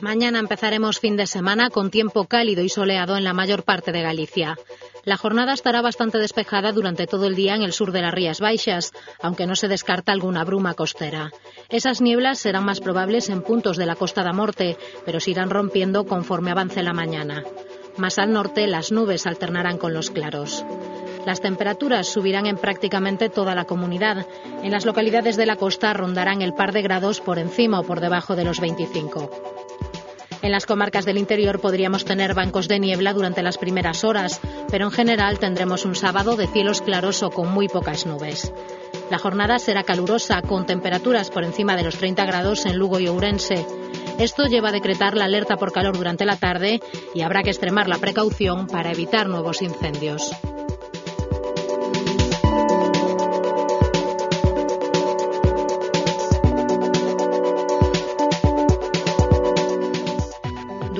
Mañana empezaremos fin de semana con tiempo cálido y soleado en la mayor parte de Galicia. La jornada estará bastante despejada durante todo el día en el sur de las Rías Baixas, aunque no se descarta alguna bruma costera. Esas nieblas serán más probables en puntos de la Costa da Morte, pero se irán rompiendo conforme avance la mañana. Más al norte, las nubes alternarán con los claros. Las temperaturas subirán en prácticamente toda la comunidad. En las localidades de la costa rondarán el par de grados por encima o por debajo de los 25. En las comarcas del interior podríamos tener bancos de niebla durante las primeras horas, pero en general tendremos un sábado de cielos claros o con muy pocas nubes. La jornada será calurosa, con temperaturas por encima de los 30 grados en Lugo y Ourense. Esto lleva a decretar la alerta por calor durante la tarde y habrá que extremar la precaución para evitar nuevos incendios.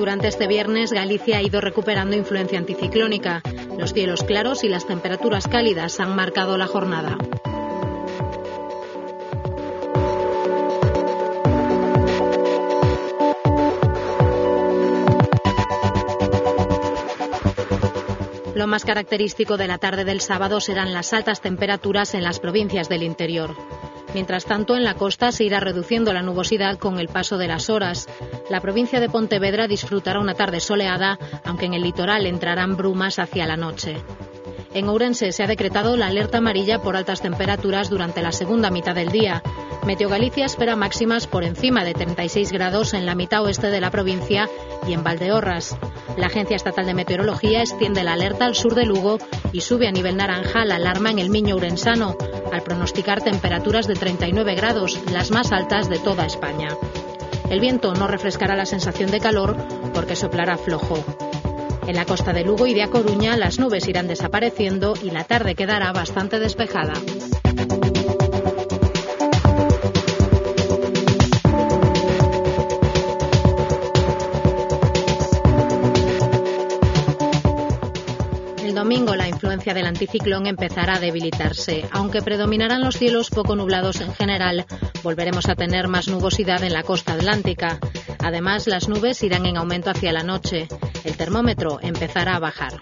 Durante este viernes, Galicia ha ido recuperando influencia anticiclónica. Los cielos claros y las temperaturas cálidas han marcado la jornada. Lo más característico de la tarde del sábado serán las altas temperaturas en las provincias del interior. Mientras tanto, en la costa se irá reduciendo la nubosidad con el paso de las horas. La provincia de Pontevedra disfrutará una tarde soleada, aunque en el litoral entrarán brumas hacia la noche. En Ourense se ha decretado la alerta amarilla por altas temperaturas durante la segunda mitad del día. Meteo Galicia espera máximas por encima de 36 grados en la mitad oeste de la provincia y en Valdeorras. La Agencia Estatal de Meteorología extiende la alerta al sur de Lugo y sube a nivel naranja la alarma en el Miño Urensano, al pronosticar temperaturas de 39 grados, las más altas de toda España. El viento no refrescará la sensación de calor porque soplará flojo. En la costa de Lugo y de A Coruña las nubes irán desapareciendo y la tarde quedará bastante despejada. Influencia del anticiclón empezará a debilitarse. Aunque predominarán los cielos poco nublados en general, volveremos a tener más nubosidad en la costa atlántica. Además, las nubes irán en aumento hacia la noche. El termómetro empezará a bajar.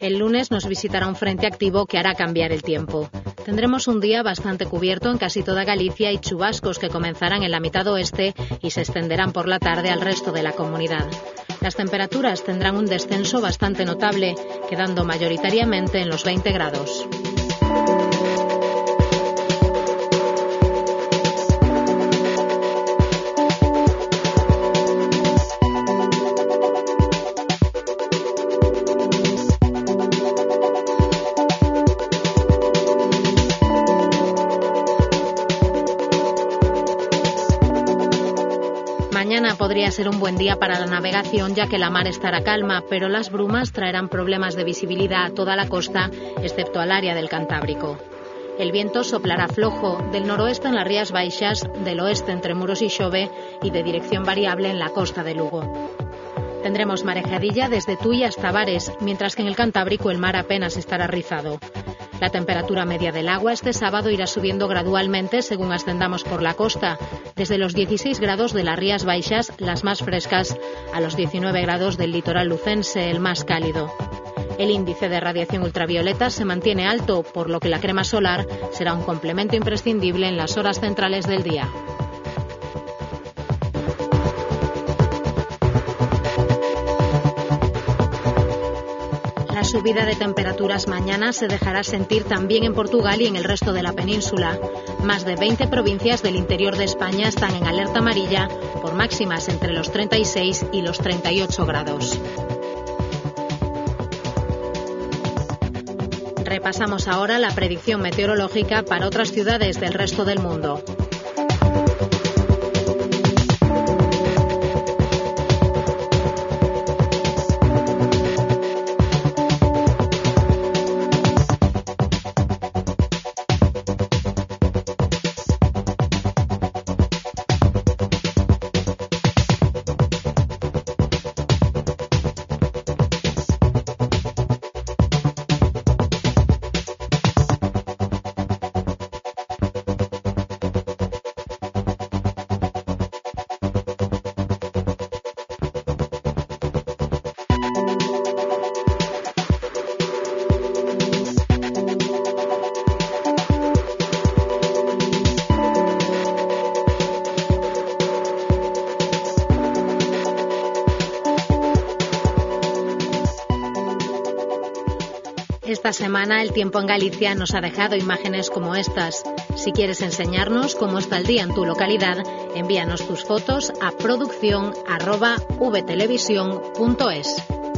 El lunes nos visitará un frente activo que hará cambiar el tiempo. Tendremos un día bastante cubierto en casi toda Galicia y chubascos que comenzarán en la mitad oeste y se extenderán por la tarde al resto de la comunidad. Las temperaturas tendrán un descenso bastante notable, quedando mayoritariamente en los 20 grados. Podría ser un buen día para la navegación ya que la mar estará calma, pero las brumas traerán problemas de visibilidad a toda la costa, excepto al área del Cantábrico. El viento soplará flojo, del noroeste en las Rías Baixas, del oeste entre Muros y Xove y de dirección variable en la costa de Lugo. Tendremos marejadilla desde Tui hasta Bares, mientras que en el Cantábrico el mar apenas estará rizado. La temperatura media del agua este sábado irá subiendo gradualmente según ascendamos por la costa, desde los 16 grados de las Rías Baixas, las más frescas, a los 19 grados del litoral lucense, el más cálido. El índice de radiación ultravioleta se mantiene alto, por lo que la crema solar será un complemento imprescindible en las horas centrales del día. Subida de temperaturas mañana se dejará sentir también en Portugal y en el resto de la península. Más de 20 provincias del interior de España están en alerta amarilla por máximas entre los 36 y los 38 grados. Repasamos ahora la predicción meteorológica para otras ciudades del resto del mundo. Esta semana el tiempo en Galicia nos ha dejado imágenes como estas. Si quieres enseñarnos cómo está el día en tu localidad, envíanos tus fotos a producción@vtelevisión.es.